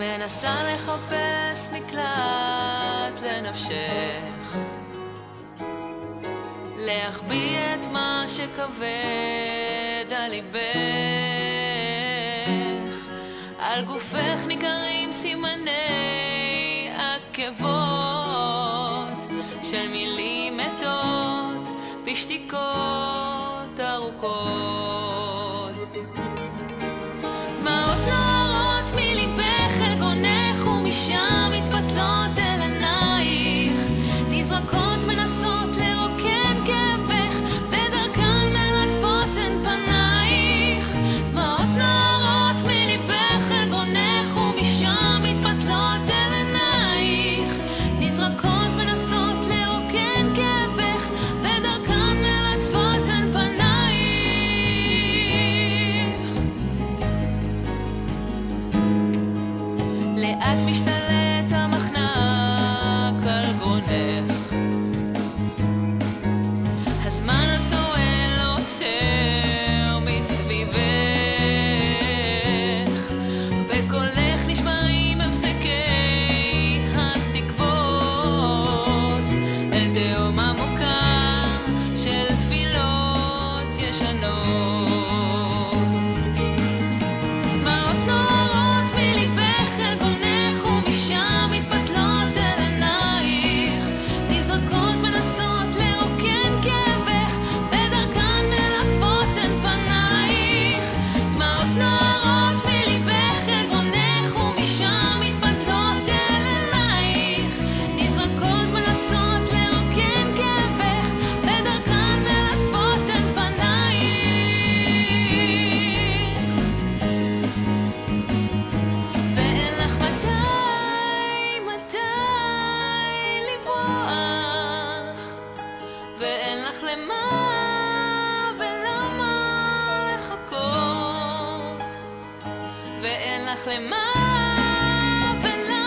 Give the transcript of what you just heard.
מנסה לחפש מקלט לנפשך, להחביא את מה שכבד על ליבך, על גופך ניכרים סימני עקבות של מילים מתות בשתיקות ארוכות. לאט משתלט המחנק על גרונך. הזמן הסואל עוצר מסביבך, בקולך נשמרים הפסקי התקוות, אל תהום עמוקה של תפילות ישנות. לך למה ולמה